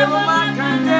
Never mind,